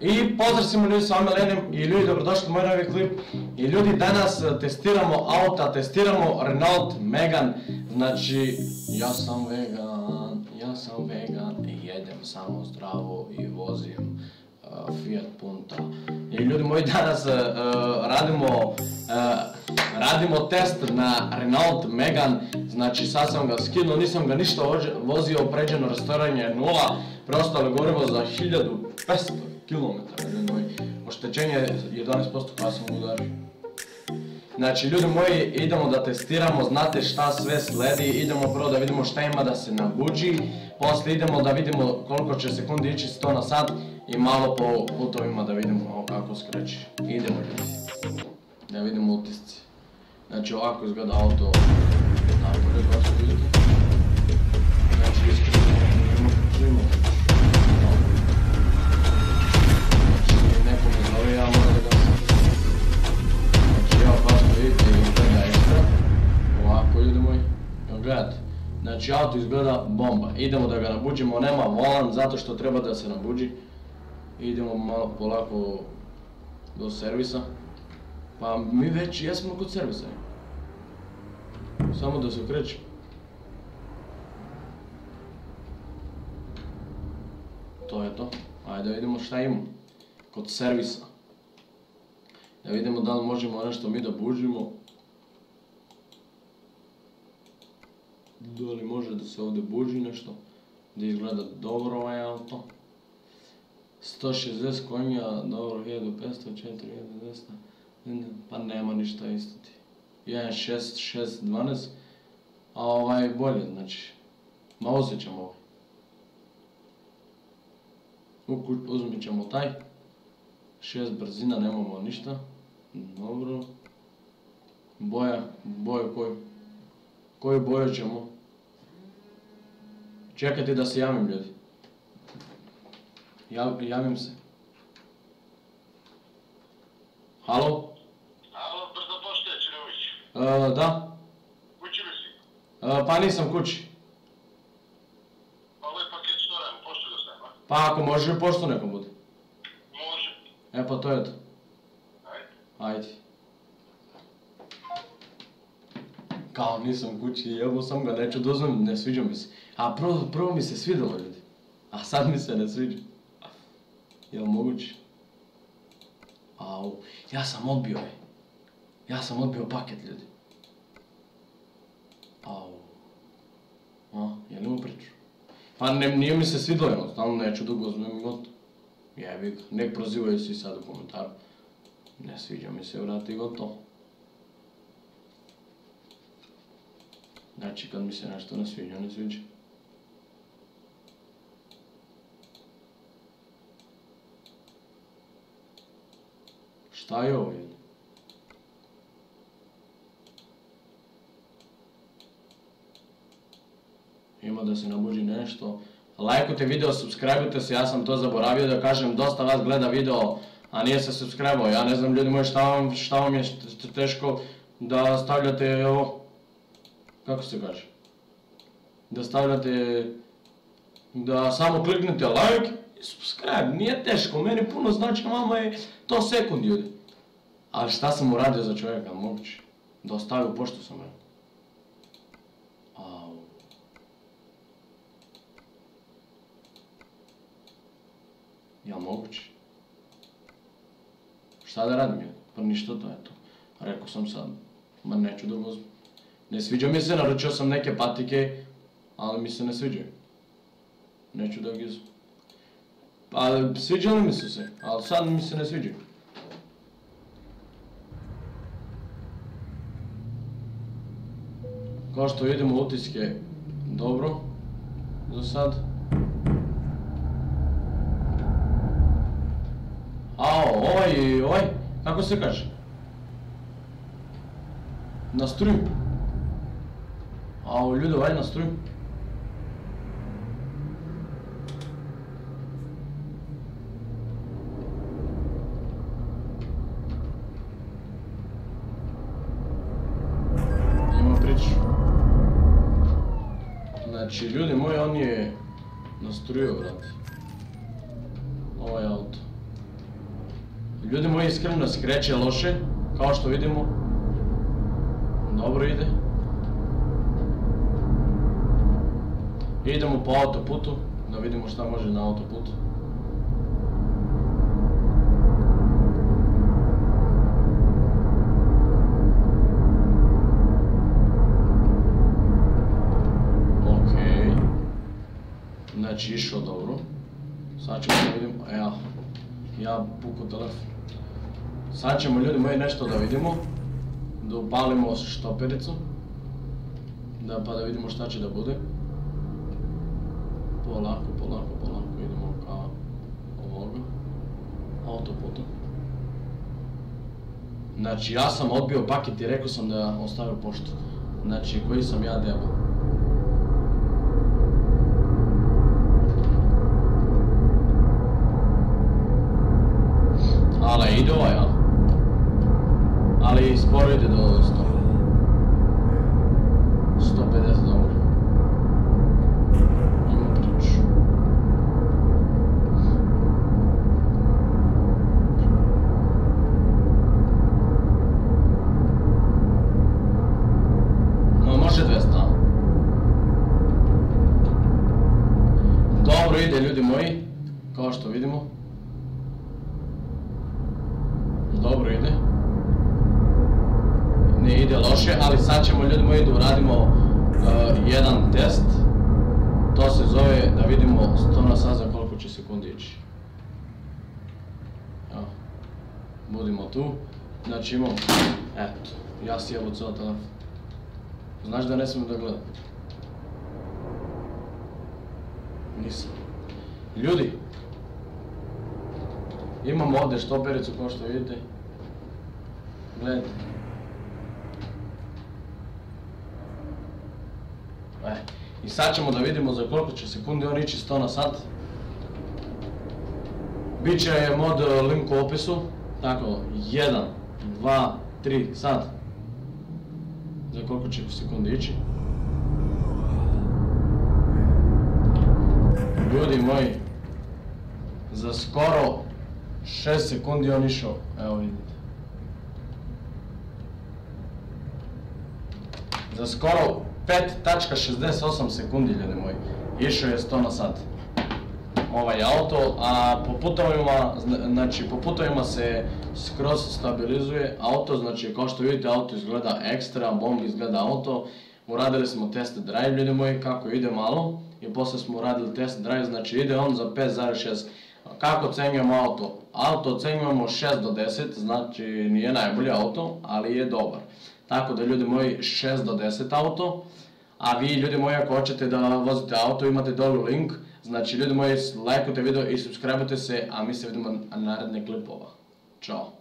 I pozdrav svima ljudi, s vama i ljudi, dobrodošli u moj novi klip. I ljudi, danas e, testiramo auta, testiramo Renault Megane. Znači, ja sam vegan, ja sam vegan i jedem samo zdravo i vozim e, Fiat Punta. I ljudi moji, danas e, radimo, radimo test na Renault Megane. Znači, sad sam ga skinuo, nisam ga ništa vozio, pređeno restauranje nula. Preostalo gorivo za 1500 km, ljudi moji. Oštećenje 11% kada sam. Znači, ljudi moji, idemo da testiramo, znate šta sve sledi, idemo prvo da vidimo šta ima da se nabuđi, poslije idemo da vidimo koliko će sekundi ići 100 na sat i malo po putovima da vidimo kako skreći. Idemo ljudi, da vidimo utisci. Znači, ovako izgleda auto, tako vidite. Znači, iskreno, Znači auto izgleda bomba. Idemo da ga nabuđimo, nema volan zato što treba da se nabuđi. Idemo malo polako do servisa. Pa mi već jesmo kod servisa. Samo da se ukrećemo. To je to. Ajde vidimo šta imamo. Kod servisa. Da vidimo da li možemo nešto mi da buđimo. li može da se ovdje buđi nešto, da izgleda dobro ovaj auto. 160 konja, dobro, 1500, 4200, pa nema ništa isto ti. 1.6, 6.12, a ovaj bolje, znači, ma osjećamo ovaj. Uzmit ćemo taj, 6 brzina, nemamo ništa, dobro. Boja, boju koju, koju boju ćemo? Čekajte da se javim ljudi. javim se. Halo? Halo, brzo pošte, Čirović. E, da. Kući li si? E, pa nisam kući. Pa ovaj paket što radim, pošto da sam, a? Pa ako možeš pošto nekom. Može. E pa to je to. Ajde. Ajde. Kao nisam kući, jebo sam ga, neću dozvom, ne sviđa mi se. A prvo, prvo mi se svidjelo ljudi. A sad mi se ne sviđa. Jel moguće? Au, ja sam odbio je. Ja sam odbio paket ljudi. Au. A, jel imamo priču? Pa ne, nije mi se svidjelo jednostavno, neću dugo uzmem gotovo. Jebi ga, nek prozivaju svi sad u komentaru. Ne sviđa mi se, vrati gotovo. Znači kad mi se nešto ne sviđa, ne sviđa. Šta je ovo Ima da se nabuđi nešto. Lajkujte video, subscribeujte se, ja sam to zaboravio da kažem, dosta vas gleda video, a nije se subscribe Ja ne znam ljudi moji šta vam, šta vam je teško da stavljate ovo, kako se kaže, da stavljate, da samo kliknete like i subscribe, nije teško, meni puno znači, mama je to sekund ljudi. Ali šta sam uradio za čovjeka, moguće? Da ostavio pošto sam rekao. Au. Jel moguće? Šta da radim je? Pa ništa to je to. Rekao sam sad, ma neću da vozim. Ne sviđa mi se, naručio sam neke patike, ali mi se ne sviđaju. Neću da gizam. Pa sviđali mi su se, ali sad mi se ne sviđaju. Kao što vidimo utiske dobro za sad. Ао, ој, ој, како се каже? Настрој. Ао, луѓе, ај настрој. Значи, луѓе мои, он е настројува, брат. е ауто. Ljudi moji iskreno se kreće loše, kao što vidimo. Dobro ide. Idemo po autoputu, da vidimo šta može na autoputu. Okej. Znači išao dobro. Sad ćemo da vidimo, evo, ja puku telefon. Sad ćemo ljudi moji nešto da vidimo. Da upalimo štopericu. Da pa da vidimo šta će da bude. Polako, polako, polako idemo ka ovoga. Autoputu. Znači ja sam odbio paket i rekao sam da ostavio poštu. Znači koji sam ja debel. Što vidimo. Dobro ide. Ne ide loše, ali sad ćemo ljudi moji da uradimo uh, jedan test. To se zove da vidimo 100 na za koliko će sekundi ići. Budimo tu. Znači imam, eto, ja si cijel telefon. Znaš da ne smijem da gledam? Nisam. Ljudi, imamo ovdje štopericu kao što vidite. Gledajte. E, I sad ćemo da vidimo za koliko će sekundi on ići 100 na sat. Biće mod e, link u opisu. Tako, 1, 2, 3, sad. Za koliko će sekundi ići. Ljudi moji, za skoro 6 sekundi on išao, evo vidite. Za skoro 5.68 sekundi, ljudi moji, išao je 100 na sat. Ovaj auto, a po putovima, zna- znači po putovima se skroz stabilizuje auto, znači kao što vidite auto izgleda ekstra, bomb izgleda auto. Uradili smo test drive, ljudi moji, kako ide malo i posle smo uradili test drive, znači ide on za 5.6. Kako ocenjujemo auto? Auto ocenjujemo 6 do 10, znači nije najbolji auto, ali je dobar. Tako da ljudi moji 6 do 10 auto, a vi ljudi moji ako hoćete da vozite auto imate dolu link, znači ljudi moji lajkujte video i subscribeujte se, a mi se vidimo na naredne klipova. Ćao.